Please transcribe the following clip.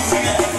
music.